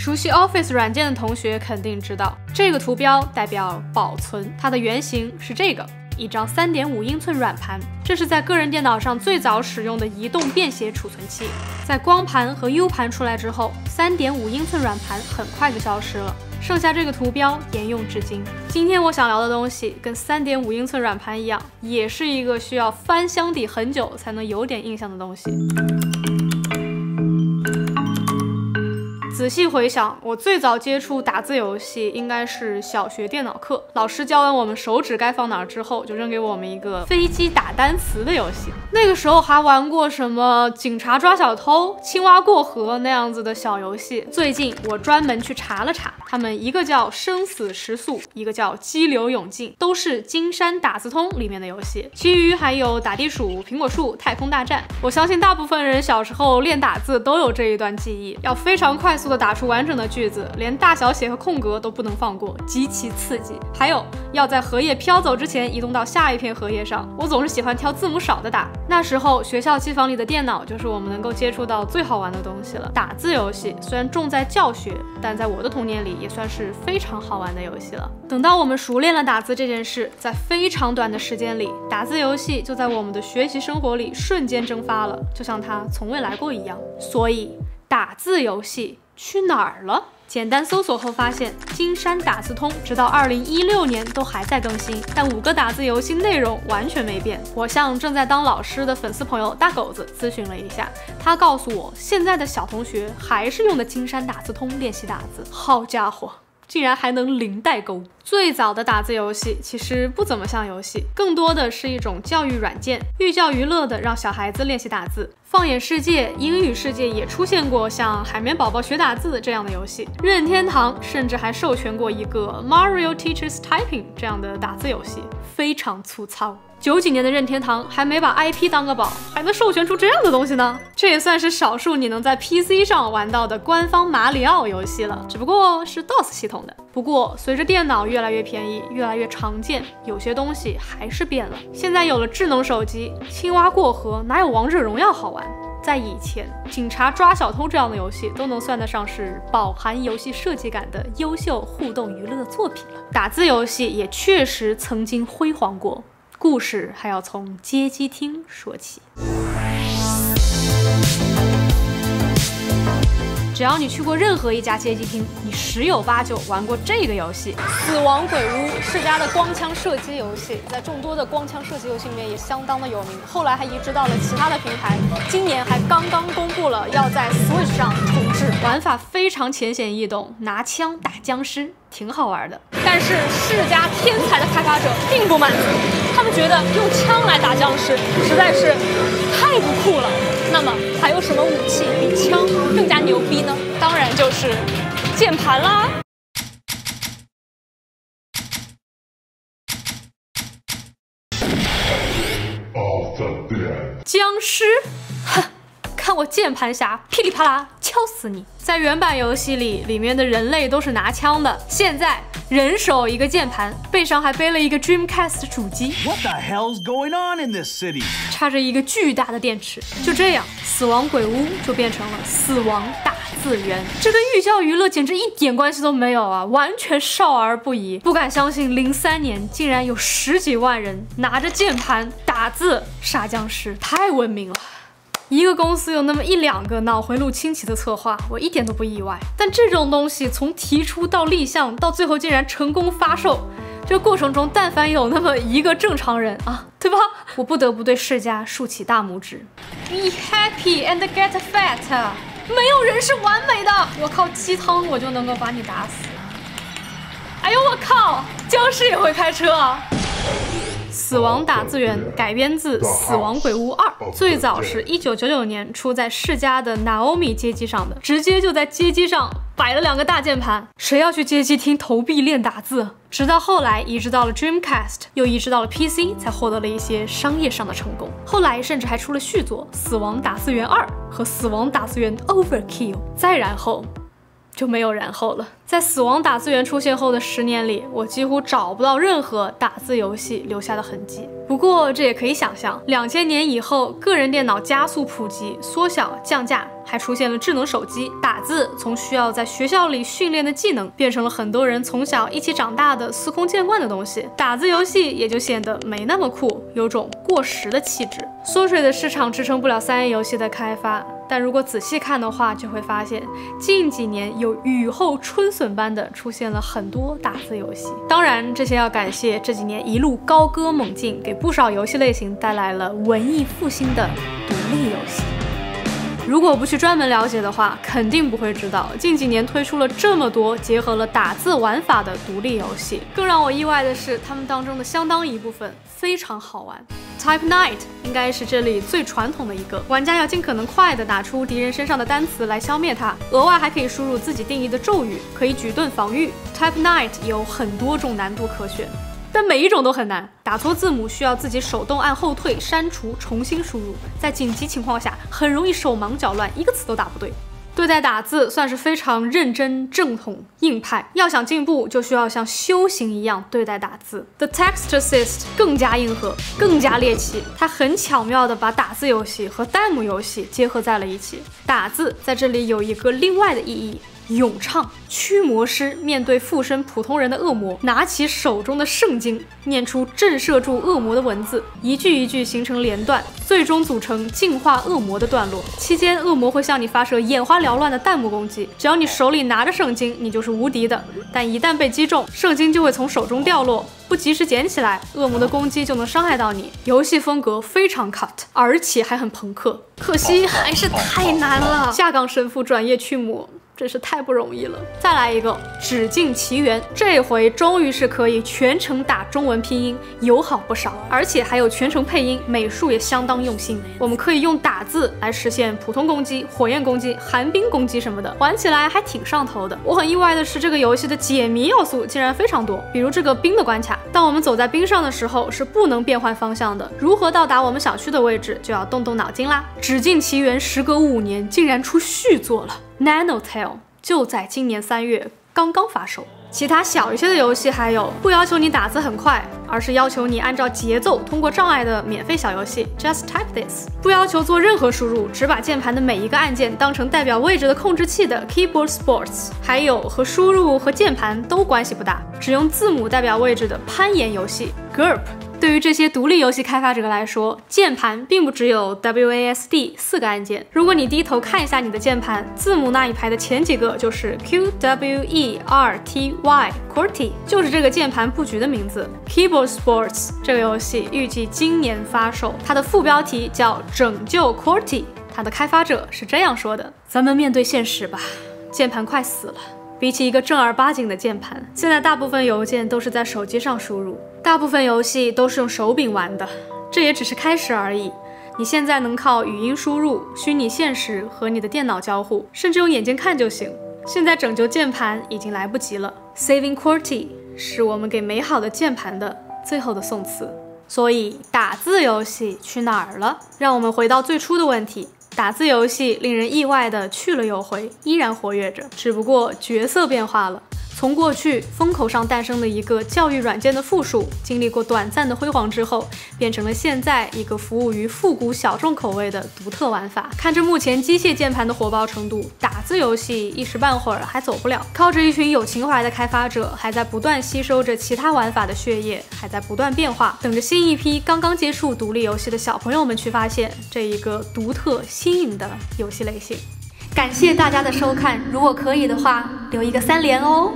熟悉 Office 软件的同学肯定知道，这个图标代表保存，它的原型是这个。一张三点五英寸软盘，这是在个人电脑上最早使用的移动便携储存器。在光盘和 U 盘出来之后，三点五英寸软盘很快就消失了，剩下这个图标沿用至今。今天我想聊的东西跟三点五英寸软盘一样，也是一个需要翻箱底很久才能有点印象的东西。仔细回想，我最早接触打字游戏应该是小学电脑课，老师教完我们手指该放哪儿之后，就扔给我们一个飞机打单词的游戏。那个时候还玩过什么警察抓小偷、青蛙过河那样子的小游戏。最近我专门去查了查，他们一个叫生死时速，一个叫激流勇进，都是金山打字通里面的游戏。其余还有打地鼠、苹果树、太空大战。我相信大部分人小时候练打字都有这一段记忆，要非常快速。打出完整的句子，连大小写和空格都不能放过，极其刺激。还有要在荷叶飘走之前移动到下一片荷叶上，我总是喜欢挑字母少的打。那时候学校机房里的电脑就是我们能够接触到最好玩的东西了。打字游戏虽然重在教学，但在我的童年里也算是非常好玩的游戏了。等到我们熟练了打字这件事，在非常短的时间里，打字游戏就在我们的学习生活里瞬间蒸发了，就像它从未来过一样。所以打字游戏。去哪儿了？简单搜索后发现，金山打字通直到二零一六年都还在更新，但五个打字游戏内容完全没变。我向正在当老师的粉丝朋友大狗子咨询了一下，他告诉我，现在的小同学还是用的金山打字通练习打字。好家伙！竟然还能零代沟！最早的打字游戏其实不怎么像游戏，更多的是一种教育软件，寓教于乐的让小孩子练习打字。放眼世界，英语世界也出现过像海绵宝宝学打字这样的游戏，任天堂甚至还授权过一个 Mario Teaches Typing 这样的打字游戏，非常粗糙。九几年的任天堂还没把 IP 当个宝，还能授权出这样的东西呢？这也算是少数你能在 PC 上玩到的官方马里奥游戏了，只不过是 DOS 系统的。不过随着电脑越来越便宜，越来越常见，有些东西还是变了。现在有了智能手机，青蛙过河哪有王者荣耀好玩？在以前，警察抓小偷这样的游戏都能算得上是饱含游戏设计感的优秀互动娱乐作品了。打字游戏也确实曾经辉煌过。故事还要从街机厅说起。只要你去过任何一家街机厅，你十有八九玩过这个游戏《死亡鬼屋》，世嘉的光枪射击游戏，在众多的光枪射击游戏里面也相当的有名。后来还移植到了其他的平台，今年还刚刚公布了要在 Switch 上重置，玩法非常浅显易懂，拿枪打僵尸，挺好玩的。但是世嘉天才的开发者并不满足，觉得用枪来打僵尸实在是太不酷了。那么还有什么武器比枪更加牛逼呢？当然就是键盘啦！僵尸，哼，看我键盘侠噼里啪啦敲死你！在原版游戏里，里面的人类都是拿枪的，现在。人手一个键盘，背上还背了一个 Dreamcast 主机。What the hell's going on in this city？插着一个巨大的电池。就这样，死亡鬼屋就变成了死亡打字员。这跟寓教于乐简直一点关系都没有啊，完全少儿不宜。不敢相信，零三年竟然有十几万人拿着键盘打字杀僵尸，太文明了。一个公司有那么一两个脑回路清奇的策划，我一点都不意外。但这种东西从提出到立项，到最后竟然成功发售，这个过程中，但凡有那么一个正常人啊，对吧？我不得不对世嘉竖起大拇指。Be happy and get fat。没有人是完美的，我靠鸡汤我就能够把你打死。哎呦我靠，僵尸也会开车啊！死亡打字员改编自《死亡鬼屋二》，最早是一九九九年出在世嘉的 Naomi 街机上的，直接就在街机上摆了两个大键盘，谁要去街机厅投币练打字？直到后来移植到了 Dreamcast，又移植到了 PC，才获得了一些商业上的成功。后来甚至还出了续作《死亡打字员二》和《死亡打字员 Overkill》，再然后。就没有然后了。在死亡打字员出现后的十年里，我几乎找不到任何打字游戏留下的痕迹。不过这也可以想象，两千年以后，个人电脑加速普及、缩小、降价。还出现了智能手机。打字从需要在学校里训练的技能，变成了很多人从小一起长大的司空见惯的东西。打字游戏也就显得没那么酷，有种过时的气质。缩水的市场支撑不了三 A 游戏的开发。但如果仔细看的话，就会发现近几年有雨后春笋般的出现了很多打字游戏。当然，这些要感谢这几年一路高歌猛进，给不少游戏类型带来了文艺复兴的独立游戏。如果不去专门了解的话，肯定不会知道近几年推出了这么多结合了打字玩法的独立游戏。更让我意外的是，他们当中的相当一部分非常好玩。Type Night 应该是这里最传统的一个，玩家要尽可能快的打出敌人身上的单词来消灭它，额外还可以输入自己定义的咒语，可以举盾防御。Type Night 有很多种难度可选，但每一种都很难，打错字母需要自己手动按后退、删除、重新输入，在紧急情况下很容易手忙脚乱，一个词都打不对。对待打字算是非常认真、正统、硬派。要想进步，就需要像修行一样对待打字。The Text Assist 更加硬核，更加猎奇。它很巧妙地把打字游戏和弹幕游戏结合在了一起。打字在这里有一个另外的意义。咏唱驱魔师面对附身普通人的恶魔，拿起手中的圣经，念出震慑住恶魔的文字，一句一句形成连段，最终组成净化恶魔的段落。期间，恶魔会向你发射眼花缭乱的弹幕攻击，只要你手里拿着圣经，你就是无敌的。但一旦被击中，圣经就会从手中掉落，不及时捡起来，恶魔的攻击就能伤害到你。游戏风格非常 cut，而且还很朋克，可惜还是太难了。下岗神父转业驱魔。真是太不容易了！再来一个《指境奇缘》，这回终于是可以全程打中文拼音，友好不少，而且还有全程配音，美术也相当用心。我们可以用打字来实现普通攻击、火焰攻击、寒冰攻击什么的，玩起来还挺上头的。我很意外的是，这个游戏的解谜要素竟然非常多，比如这个冰的关卡，当我们走在冰上的时候是不能变换方向的，如何到达我们想去的位置就要动动脑筋啦。《指境奇缘》时隔五年竟然出续作了。Nano Tale 就在今年三月刚刚发售。其他小一些的游戏还有不要求你打字很快，而是要求你按照节奏通过障碍的免费小游戏 Just Type This。不要求做任何输入，只把键盘的每一个按键当成代表位置的控制器的 Keyboard Sports。还有和输入和键盘都关系不大，只用字母代表位置的攀岩游戏 GURP。对于这些独立游戏开发者来说，键盘并不只有 W A S D 四个按键。如果你低头看一下你的键盘，字母那一排的前几个就是 Q W E R T Y QWERTY，就是这个键盘布局的名字。Keyboard Sports 这个游戏预计今年发售，它的副标题叫拯救 QWERTY。它的开发者是这样说的：“咱们面对现实吧，键盘快死了。比起一个正儿八经的键盘，现在大部分邮件都是在手机上输入。”大部分游戏都是用手柄玩的，这也只是开始而已。你现在能靠语音输入、虚拟现实和你的电脑交互，甚至用眼睛看就行。现在拯救键盘已经来不及了。Saving QWERTY 是我们给美好的键盘的最后的宋词。所以打字游戏去哪儿了？让我们回到最初的问题：打字游戏令人意外的去了又回，依然活跃着，只不过角色变化了。从过去风口上诞生的一个教育软件的附属，经历过短暂的辉煌之后，变成了现在一个服务于复古小众口味的独特玩法。看着目前机械键盘的火爆程度，打字游戏一时半会儿还走不了。靠着一群有情怀的开发者，还在不断吸收着其他玩法的血液，还在不断变化，等着新一批刚刚接触独立游戏的小朋友们去发现这一个独特新颖的游戏类型。感谢大家的收看，如果可以的话，留一个三连哦。